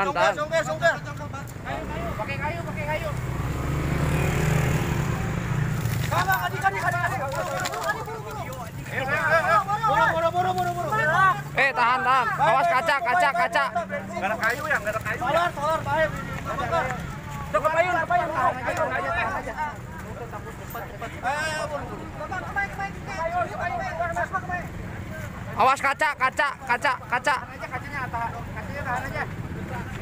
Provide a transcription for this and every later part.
Tahan, tahan. Sungkir, sungkir. Pakai kayu, pakai kayu. Buru, buru, buru, buru, buru. Eh, tahan, tahan. Awas kaca, kaca, kaca. Ada kayu ya, gak ada kayu. Solar, solar, bahaya. Bakar. Tuh, kepayun, kepayun. Tahan aja, tahan aja, tahan aja. Eh, buru, buru. Awas kaca, kaca, kaca, kaca. Tahan aja kacanya, tahan. Kacanya tahan aja.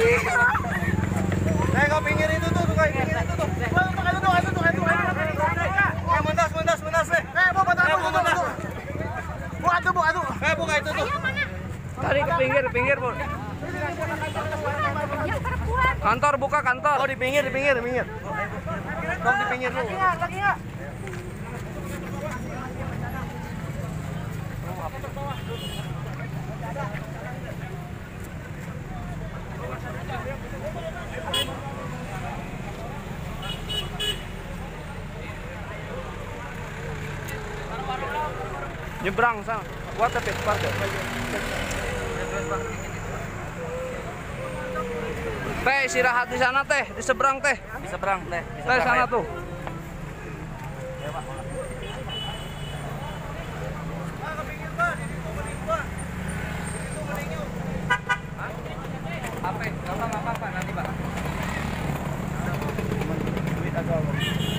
Eh, ke pinggir itu tuh, tuh, kayak pinggir itu tuh. Woi, tuh, itu tuh, itu tuh, itu tuh. Eh, eh. Eh, bu. Eh, itu tuh. Ke pinggir, pinggir, Bu. Kantor buka kantor. Oh, di pinggir, di pinggir, di pinggir. Dok, di pinggir dulu. Lagi nggak? nyebrang sang. Buat tapi parke teh istirahat di sana teh. Di seberang teh. Di seberang teh. Di seberang teh sana tuh. Apa? Apa apa nanti pak. Duit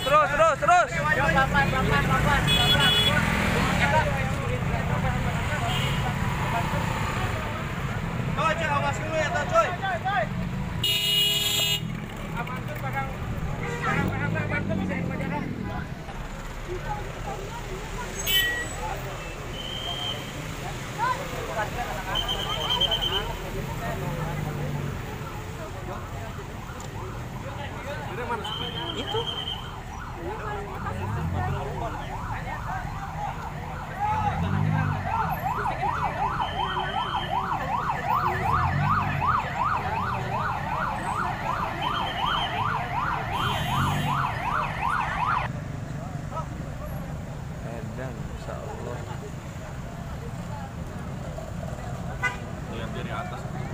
Terus terus terus. Itu Insya Allah. Lihat dari atas.